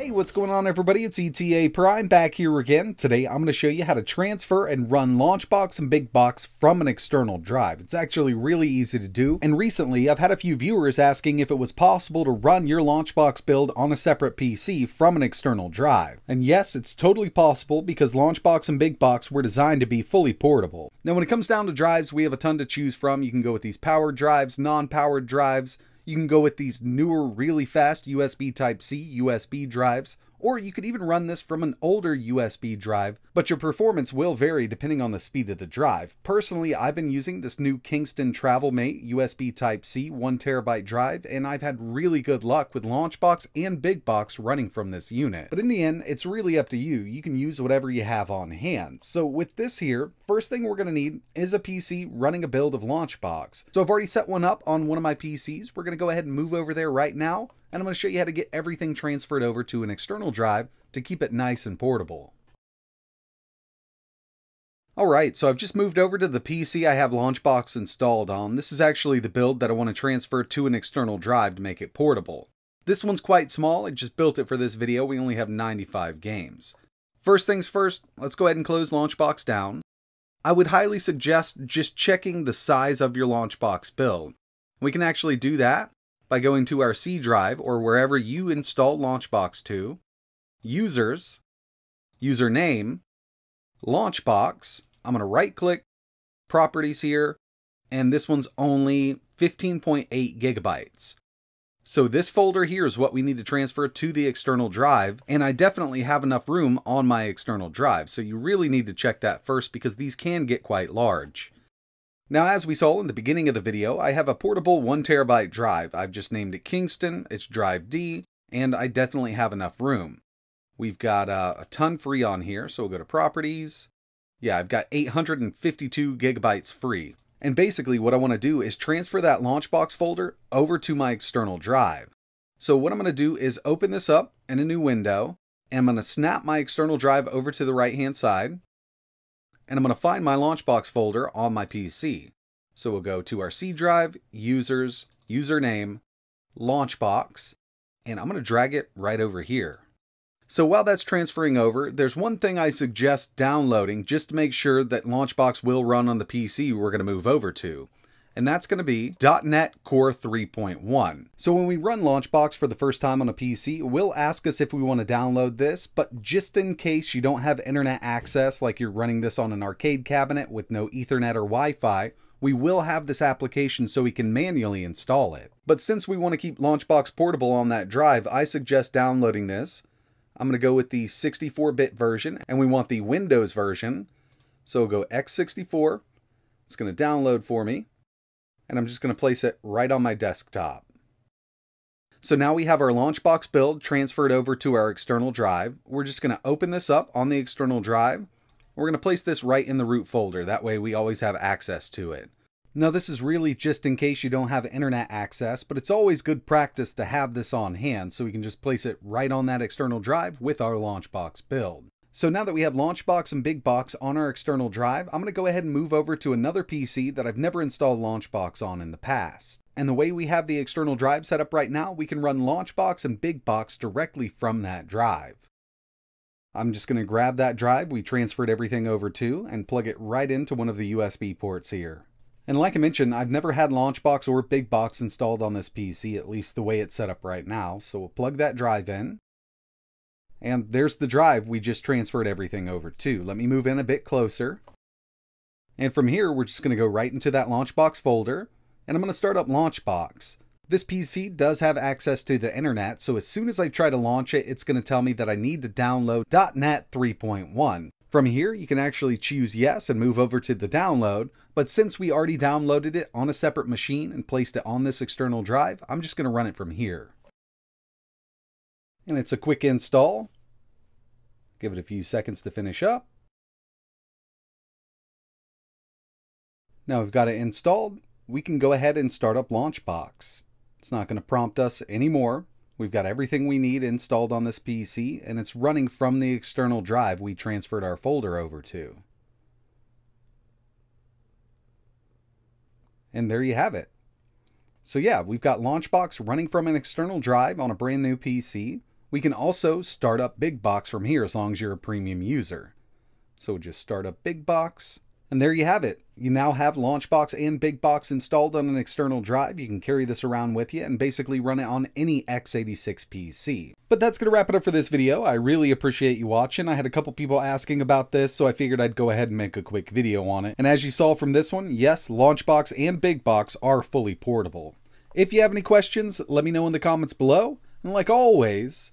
Hey, what's going on everybody? It's ETA Prime back here again. Today I'm going to show you how to transfer and run Launchbox and BigBox from an external drive. It's actually really easy to do, and recently I've had a few viewers asking if it was possible to run your Launchbox build on a separate PC from an external drive. And yes, it's totally possible because Launchbox and BigBox were designed to be fully portable. Now when it comes down to drives, we have a ton to choose from. You can go with these powered drives, non-powered drives, you can go with these newer, really fast USB Type-C USB drives, or you could even run this from an older USB drive, but your performance will vary depending on the speed of the drive. Personally, I've been using this new Kingston TravelMate USB Type-C 1TB drive, and I've had really good luck with Launchbox and BigBox running from this unit. But in the end, it's really up to you. You can use whatever you have on hand. So with this here, first thing we're going to need is a PC running a build of Launchbox. So I've already set one up on one of my PCs. We're going to go ahead and move over there right now and I'm going to show you how to get everything transferred over to an external drive to keep it nice and portable. Alright, so I've just moved over to the PC I have Launchbox installed on. This is actually the build that I want to transfer to an external drive to make it portable. This one's quite small, I just built it for this video, we only have 95 games. First things first, let's go ahead and close Launchbox down. I would highly suggest just checking the size of your Launchbox build. We can actually do that by going to our C drive or wherever you install Launchbox to, Users, Username, Launchbox. I'm going to right click, Properties here, and this one's only 15.8 gigabytes. So this folder here is what we need to transfer to the external drive, and I definitely have enough room on my external drive, so you really need to check that first because these can get quite large. Now, as we saw in the beginning of the video, I have a portable 1TB drive. I've just named it Kingston, it's drive D, and I definitely have enough room. We've got uh, a ton free on here, so we'll go to Properties. Yeah, I've got 852 gigabytes free. And basically what I want to do is transfer that Launchbox folder over to my external drive. So what I'm going to do is open this up in a new window, and I'm going to snap my external drive over to the right hand side and I'm going to find my Launchbox folder on my PC. So we'll go to our C drive, users, username, Launchbox, and I'm going to drag it right over here. So while that's transferring over, there's one thing I suggest downloading just to make sure that Launchbox will run on the PC we're going to move over to and that's going to be .NET Core 3.1. So when we run Launchbox for the first time on a PC, it will ask us if we want to download this, but just in case you don't have internet access, like you're running this on an arcade cabinet with no Ethernet or Wi-Fi, we will have this application so we can manually install it. But since we want to keep Launchbox portable on that drive, I suggest downloading this. I'm going to go with the 64-bit version, and we want the Windows version. So we'll go x64. It's going to download for me and I'm just going to place it right on my desktop. So now we have our Launchbox build transferred over to our external drive. We're just going to open this up on the external drive. We're going to place this right in the root folder. That way we always have access to it. Now this is really just in case you don't have internet access, but it's always good practice to have this on hand so we can just place it right on that external drive with our Launchbox build. So now that we have Launchbox and BigBox on our external drive, I'm going to go ahead and move over to another PC that I've never installed Launchbox on in the past. And the way we have the external drive set up right now, we can run Launchbox and BigBox directly from that drive. I'm just going to grab that drive we transferred everything over to and plug it right into one of the USB ports here. And like I mentioned, I've never had Launchbox or BigBox installed on this PC, at least the way it's set up right now. So we'll plug that drive in. And there's the drive we just transferred everything over to. Let me move in a bit closer. And from here, we're just going to go right into that Launchbox folder, and I'm going to start up Launchbox. This PC does have access to the internet, so as soon as I try to launch it, it's going to tell me that I need to download .NET 3.1. From here, you can actually choose yes and move over to the download, but since we already downloaded it on a separate machine and placed it on this external drive, I'm just going to run it from here and it's a quick install. Give it a few seconds to finish up. Now we've got it installed, we can go ahead and start up Launchbox. It's not going to prompt us anymore. We've got everything we need installed on this PC, and it's running from the external drive we transferred our folder over to. And there you have it. So yeah, we've got Launchbox running from an external drive on a brand new PC. We can also start up Big Box from here as long as you're a premium user. So just start up Big Box, and there you have it. You now have Launchbox and Big Box installed on an external drive. You can carry this around with you and basically run it on any x86 PC. But that's going to wrap it up for this video. I really appreciate you watching. I had a couple people asking about this, so I figured I'd go ahead and make a quick video on it. And as you saw from this one, yes, Launchbox and Big Box are fully portable. If you have any questions, let me know in the comments below. And like always,